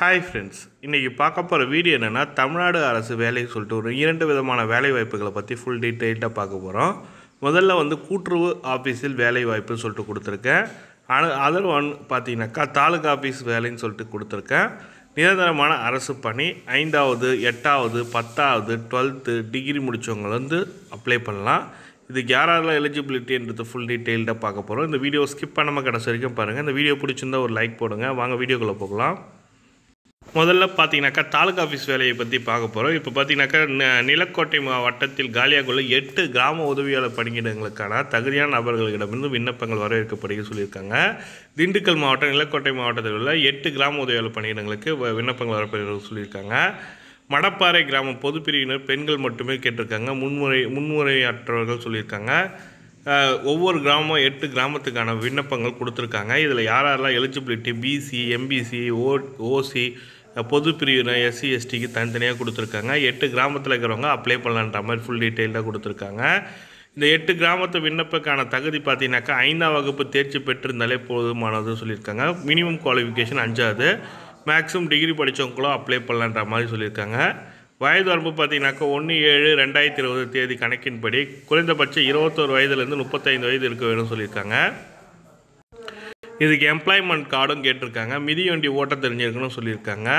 Hi friends இன்றைக்கி பார்க்க போகிற வீடியோ என்னென்னா தமிழ்நாடு அரசு வேலைக்கு சொல்லிட்டு ஒரு இரண்டு விதமான வேலை வாய்ப்புகளை பற்றி ஃபுல் டீட்டெயில்டாக பார்க்க போகிறோம் முதல்ல வந்து கூட்டுறவு ஆஃபீஸில் வேலை வாய்ப்புன்னு சொல்லிட்டு கொடுத்துருக்கேன். ஆனால் அதர் ஒன் பார்த்தீங்கன்னாக்கா தாலுகா ஆஃபீஸ் வேலைன்னு சொல்லிட்டு கொடுத்துருக்கேன். நிரந்தரமான அரசு பணி ஐந்தாவது எட்டாவது பத்தாவது டுவெல்த்து டிகிரி முடித்தவங்க வந்து அப்ளை பண்ணலாம். இதுக்கு யாரெல்லாம் எலிஜிபிலிட்டின்றது ஃபுல் டீட்டெயில்டாக பார்க்க போகிறோம் இந்த வீடியோ ஸ்கிப் பண்ணாமல் கடைசி வரைக்கும் பாருங்கள் இந்த வீடியோ பிடிச்சிருந்தா ஒரு லைக் போடுங்க. வாங்க வீடியோக்குள்ளே போகலாம். முதல்ல பார்த்தீங்கன்னாக்கா தாலுகா ஆஃபீஸ் வேலையை பற்றி பார்க்க போகிறோம் இப்போ பார்த்தீங்கன்னாக்கா ந- நிலக்கோட்டை மாவட்டத்தில் காலியாக உள்ள எட்டு கிராம உதவியாளர் பணியிடங்களுக்கான தகுதியான நபர்களிடமிருந்து விண்ணப்பங்கள் வரவேற்கப்படுகிறது சொல்லியிருக்காங்க. திண்டுக்கல் மாவட்டம் நிலக்கோட்டை மாவட்டத்தில் உள்ள எட்டு கிராம உதவியாளர் பணியிடங்களுக்கு வ- விண்ணப்பங்கள் வரப்படுகிறது சொல்லியிருக்காங்க. மடப்பாறை கிராம பொதுப்பிரிவினர் பெண்கள் மட்டுமே கேட்டிருக்காங்க. முன்முறை முன்முறையற்றவர்கள் சொல்லியிருக்காங்க. ஒவ்வொரு கிராமம் எட்டு கிராமத்துக்கான விண்ணப்பங்கள் கொடுத்துருக்காங்க. இதில் யார் யாரெல்லாம் எலிஜிபிலிட்டி பிசி எம்பிசி ஓ ஓசி பொது பிரிவினர் எஸ்சி எஸ்டிக்கு தனித்தனியாக கொடுத்துருக்காங்க. எட்டு கிராமத்தில் இருக்கிறவங்க அப்ளை பண்ணலான்ற மாதிரி ஃபுல் டீட்டெயிலாக கொடுத்துருக்காங்க. இந்த எட்டு கிராமத்து விண்ணப்பக்கான தகுதி பார்த்தீங்கன்னாக்கா ஐந்தாம் வகுப்பு தேர்ச்சி பெற்றிருந்தாலே போதுமானதுன்னு சொல்லியிருக்காங்க. மினிமம் குவாலிஃபிகேஷன் அஞ்சாவது. மேக்ஸிமம் டிகிரி படித்தவங்களும் அப்ளை பண்ணலான்ற மாதிரி சொல்லியிருக்காங்க. வயது வரம்பு பார்த்தீங்கன்னாக்கா ஒன்று ஏழு ரெண்டாயிரத்தி இருபது தேதி கணக்கின்படி குறைந்தபட்சம் இருபத்தோரு வயதுலேருந்து முப்பத்தைந்து வயது இருக்க வேணும்னு சொல்லியிருக்காங்க. இதுக்கு எம்ப்ளாய்மெண்ட் கார்டும் கேட்டிருக்காங்க. மிதிவண்டி ஓட்ட தெரிஞ்சிருக்கணும்னு சொல்லியிருக்காங்க.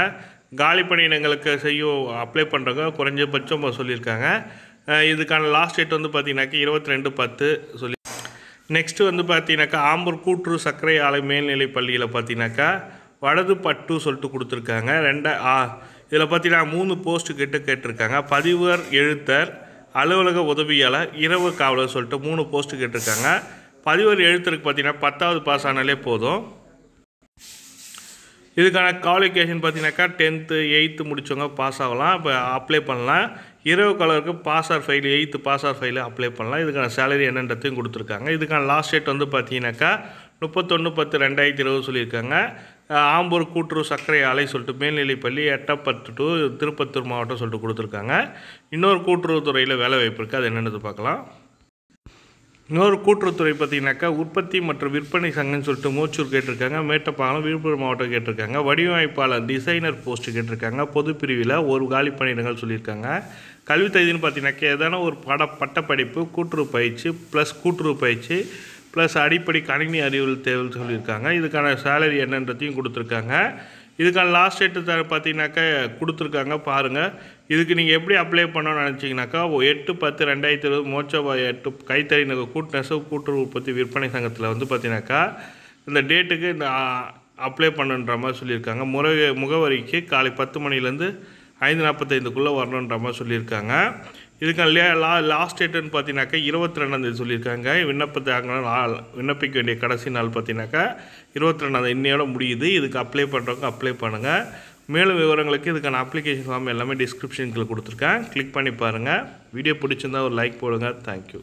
காலி பணியிடங்களுக்கு செய்யும் அப்ளை பண்ணுறவங்க குறைஞ்சபட்சம் சொல்லியிருக்காங்க. இதுக்கான லாஸ்ட் டேட் வந்து பார்த்தீங்கன்னாக்கா இருபத்தி ரெண்டு பத்து சொல்லி நெக்ஸ்ட்டு வந்து பார்த்தீங்கன்னாக்கா ஆம்பூர் கூற்று சர்க்கரை ஆலை மேல்நிலைப் பள்ளியில் பார்த்தீங்கன்னாக்கா வடது பட்டு சொல்லிட்டு கொடுத்துருக்காங்க. ரெண்ட ஆ இதில் பார்த்தீங்கன்னா மூணு போஸ்ட்டு கிட்ட கேட்டிருக்காங்க. பதிவர் எழுத்தர் அலுவலக உதவியாளர் இரவு காவலர் சொல்லிட்டு மூணு போஸ்ட்டு கேட்டிருக்காங்க. பதிவர் எழுத்துருக்கு பார்த்தீங்கன்னா பத்தாவது பாஸ் ஆனாலே போதும். இதுக்கான குவாலிஃபிகேஷன் பார்த்தீங்கன்னாக்கா டென்த்து எயித்து முடித்தவங்க பாஸ் ஆகலாம். இப்போ அப்ளை பண்ணலாம். இரவு கலருக்கு pass or fail eighth pass or fail apply பண்ணலாம். இதுக்கான சேலரி என்னன்றதையும் கொடுத்துருக்காங்க. இதுக்கான லாஸ்ட் டேட் வந்து பார்த்தீங்கன்னாக்கா முப்பத்தொன்று பத்து ரெண்டாயிரத்தி இருபது சொல்லியிருக்காங்க. ஆம்பூர் கூட்டுறவு சர்க்கரை ஆலை சொல்லிட்டு மேல்நிலைப்பள்ளி எட்டப்பத்து டு திருப்பத்தூர் மாவட்டம் சொல்லிட்டு கொடுத்துருக்காங்க. இன்னொரு கூட்டுறவுத்துறையில் வேலை வாய்ப்பு இருக்குது அது என்னென்னு பார்க்கலாம். இன்னொரு கூட்டுறவுத்துறை பார்த்தீங்கன்னாக்கா உற்பத்தி மற்றும் விற்பனை சங்கம்னு சொல்லிட்டு மூச்சூர் கேட்டிருக்காங்க மேட்டப்பாலம் விழுப்புரம் மாவட்டம் கேட்டிருக்காங்க வடிவமைப்பாளர் டிசைனர் போஸ்ட் கேட்டிருக்காங்க பொது பிரிவில் ஒரு காலி பணியிடங்கள் சொல்லியிருக்காங்க. கல்வி தகுதின்னு பார்த்தீங்கன்னாக்கா எதான ஒரு பட பட்டப்படிப்பு கூட்டுறவு பயிற்சி ப்ளஸ் கூட்டுறவு பயிற்சி ப்ளஸ் அடிப்படை கணினி அறிவியல் தேவைன்னு சொல்லியிருக்காங்க. இதுக்கான சேலரி என்னன்றதையும் கொடுத்துருக்காங்க. இதுக்கான லாஸ்ட் டேட்டு தர பார்த்தீங்கன்னாக்கா கொடுத்துருக்காங்க பாருங்கள் இதுக்கு நீங்கள் எப்படி அப்ளை பண்ணணும்னு நினச்சிங்கனாக்கா எட்டு பத்து ரெண்டாயிரத்தி இருபது மோச்ச எட்டு கைத்தறி நகை கூட்டு நெசவு கூட்டுறவு உற்பத்தி விற்பனை சங்கத்தில் வந்து பார்த்தீங்கன்னாக்கா இந்த டேட்டுக்கு இந்த அப்ளை பண்ணுன்ற மாதிரி சொல்லியிருக்காங்க. முறை முகவரிக்கு காலை பத்து மணிலேருந்து ஐந்து நாற்பத்தைந்துக்குள்ளே வரணுன்ற மாதிரி சொல்லியிருக்காங்க. இதுக்கான லே லா லாஸ்ட் டேட்டுன்னு பார்த்தீங்கன்னாக்கா இருபத்தி ரெண்டாந்தேதி சொல்லியிருக்காங்க. விண்ணப்பத்தை நாள் விண்ணப்பிக்க வேண்டிய கடைசி நாள் பார்த்தீங்கன்னாக்கா இருபத்தி ரெண்டாந்தேதி இன்னையோட முடியுது. இதுக்கு அப்ளை பண்ணுறவங்க அப்ளை பண்ணுங்கள் மேலும் விவரங்களுக்கு இதுக்கான அப்ளிகேஷன் ஃபார்ம் எல்லாமே டிஸ்கிரிப்ஷனுக்குள்ள கொடுத்துருக்கேன். கிளிக் பண்ணி பாருங்கள் வீடியோ பிடிச்சிருந்தா ஒரு லைக் போடுங்க. தேங்க்யூ